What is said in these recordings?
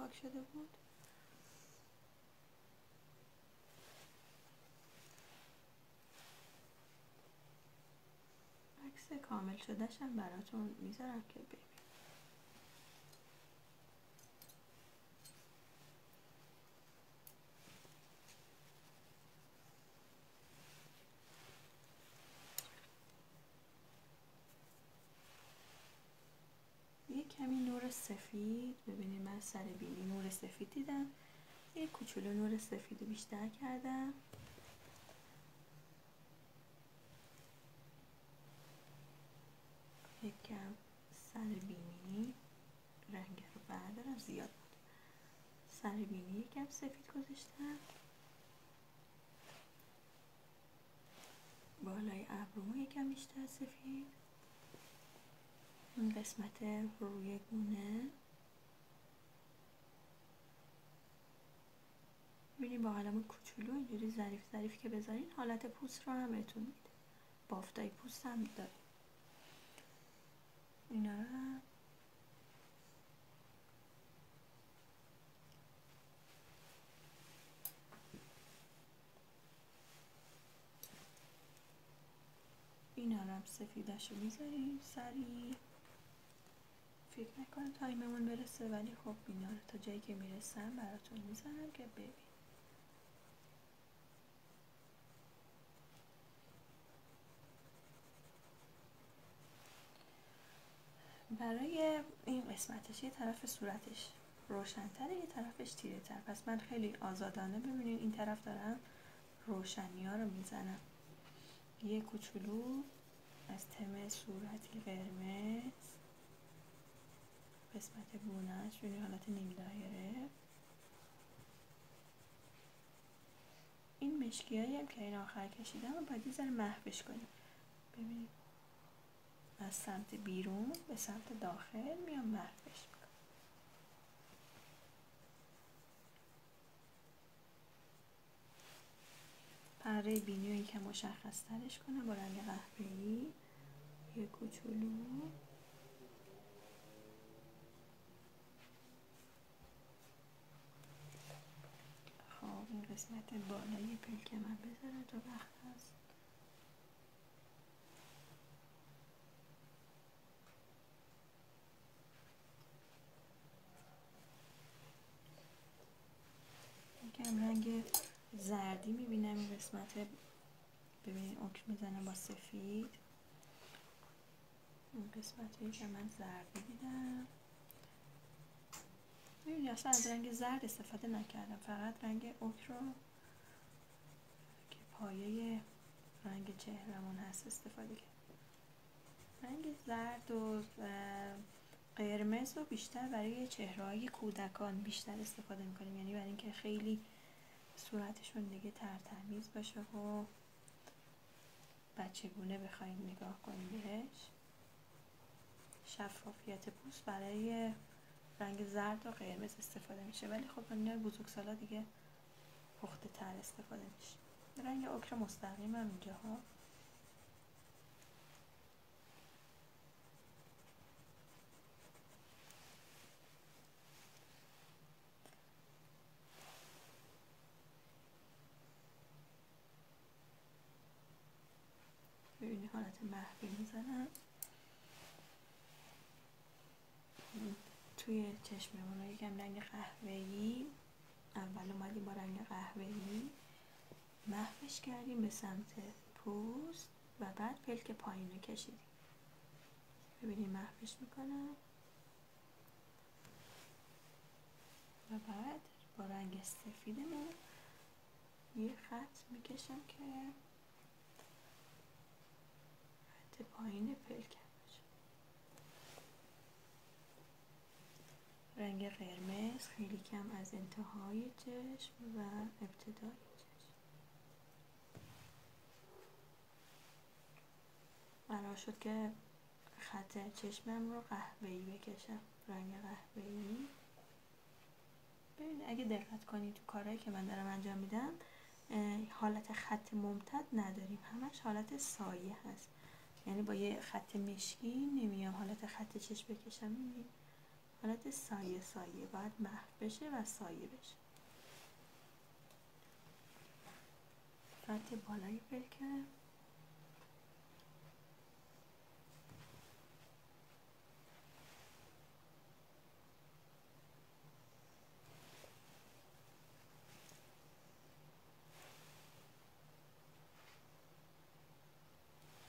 پاک شده بود. عکس کامل شدهشم براتون می‌ذارم که ببینید یه کمی نور سفید ببینید من سر بینی نور سفید دیدم. یه کوچولو نور سفید بیشتر کردم. یکم سر بینی رنگ رو بردارم زیاد بود. سر بینی یکم سفید گذاشتم. بالای ابرومو یکم بیشتر سفید. این قسمت روی گونه. ببینید با قلم کوچولو اینجوری ظریف ظریف که بذارین حالت پوست رو هم بهتون میده. بافتای پوست هم داره اینا رو اینا رو هم سفیدش رو می‌ذاریم سریع. فکر نکنم تایممون برسه ولی خب اینا رو تا جایی که می‌رسم براتون می‌زنم که ببین برای این قسمتش یه طرف صورتش روشنتره یه طرفش تیره تر پس من خیلی آزادانه ببینید این طرف دارم روشنی ها رو می‌زنم یه کوچولو از تم صورتی قرمز. قسمت بونش ببینید حالت نیم دایره. این مشکی هم که این آخر کشیدم و باید یه محوش کنیم. ببینید از سمت بیرون به سمت داخل میام محوش پره بینی رو که مشخص ترش کنم با رنگ قهوه‌ای. یه کوچولو. خب این قسمت بالای پلک من بذارم تا وقت هست یکم رنگ زردی می‌بینم این قسمت. ببینید اوک می‌زنم با سفید. این قسمت که من زردی دیدم. ببینید اصلا از رنگ زرد استفاده نکردم. فقط رنگ اوک رو که پایه رنگ چهرمون هست استفاده کردم. رنگ زرد و قرمز رو بیشتر برای چهرههای کودکان بیشتر استفاده می‌کنیم. یعنی برای اینکه خیلی صورتشون دیگه ترتمیز باشه و بچگونه بخوایم نگاه کنیم بهش. شفافیت پوست برای رنگ زرد و قرمز استفاده میشه. ولی خب اینا بزرگسالا دیگه پخته تر استفاده میشه. رنگ اوکر مستقیم هم اینجا ها حالت محوی می‌زنم. توی چشممون رو یکم رنگ قهوه‌ای. اول اومدیم با رنگ قهوه‌ای. محوش کردیم به سمت پوست و بعد پلک پایین رو کشیدیم. ببینیم محوش می‌کنم و بعد با رنگ سفیدمون یه خط می‌کشم که پایین پلک رنگ قرمز خیلی کم از انتهای چشم و ابتدای چشم قرار شد که خط چشمم رو قهوه‌ای بکشم. رنگ قهوه‌ای. ببینید اگه دقت کنید تو کارهایی که من دارم انجام میدم حالت خط ممتد نداریم. همش حالت سایه هست. یعنی با یه خط مشکی نمیام. حالت خط چشم بکشم حالت سایه سایه. باید محو بشه و سایه بشه. خط بالای پلکه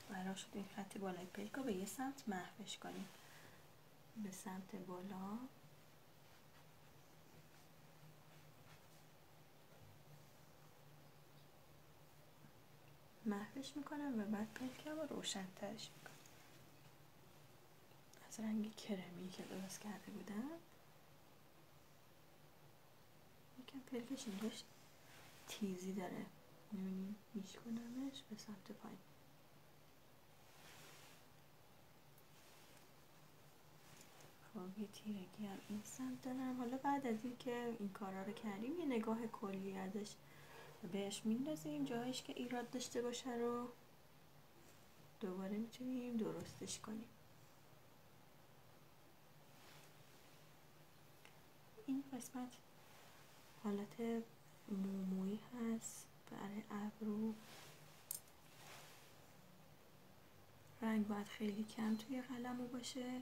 قرار شد. این خط بالای پلک رو به یه سمت محوش کنیم. به سمت بالا. محوش می‌کنم و بعد پلکم رو روشن ترش می‌کنم. از رنگ کرمی که درست کرده بودم. یکم پلکش اینجاش تیزی داره. می‌بینیم میشکنمش به سمت پایین. خب یه تیرگی هم این سمت دارم. حالا بعد از اینکه این کارا رو کردیم یه نگاه کلی ازش بهش میندازیم. جایش که ایراد داشته باشه رو دوباره می‌تونیم درستش کنیم. این قسمت حالت مومویی هست برای ابرو. رنگ باید خیلی کم توی قلمو باشه.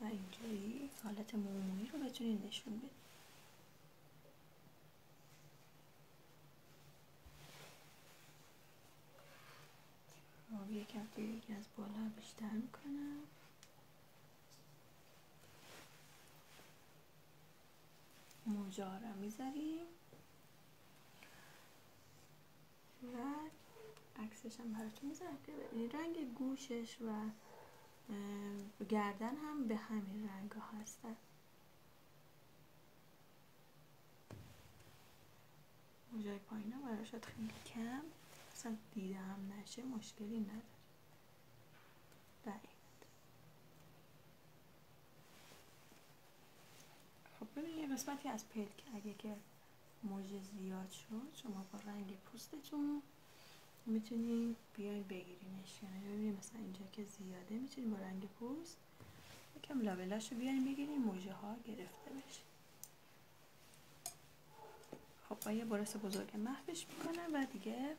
و اینجوری حالت مومویی رو بتونید نشون بدید خب یکم توی از بالا بیشتر می‌کنم. موجه رو می‌ذاریم. و عکسش هم براتون می‌ذارم. که رنگ گوشش و گردن هم به همین رنگ ها هستن. موجای پایین ها براشت خیلی کم. اصلا دیده هم نشه مشکلی نداره. دقیقا خب ببینید یه قسمتی از پلک اگه که موج زیاد شد شما با رنگ پوستتون می‌تونید بیاین بگیرینش. یعنی که زیاده می‌تونید با رنگ پوست یکم لابلاش رو بیاین بگیرین موجه ها گرفته بشه. خب با یه برس بزرگ محوش می‌کنم و دیگه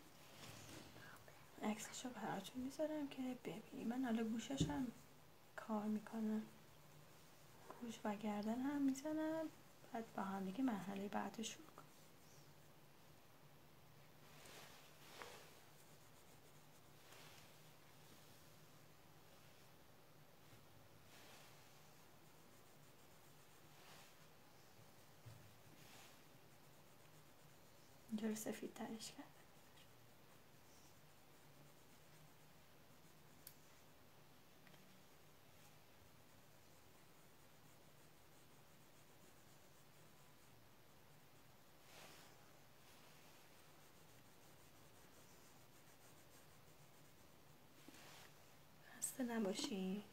عکسش رو براتون می‌ذارم که ببینید من حالا گوشش هم کار می‌کنم. گوش و گردن هم می‌زنم. بعد با هم دیگه مرحله بعدش رو سفید ترش کرد. خسته نباشی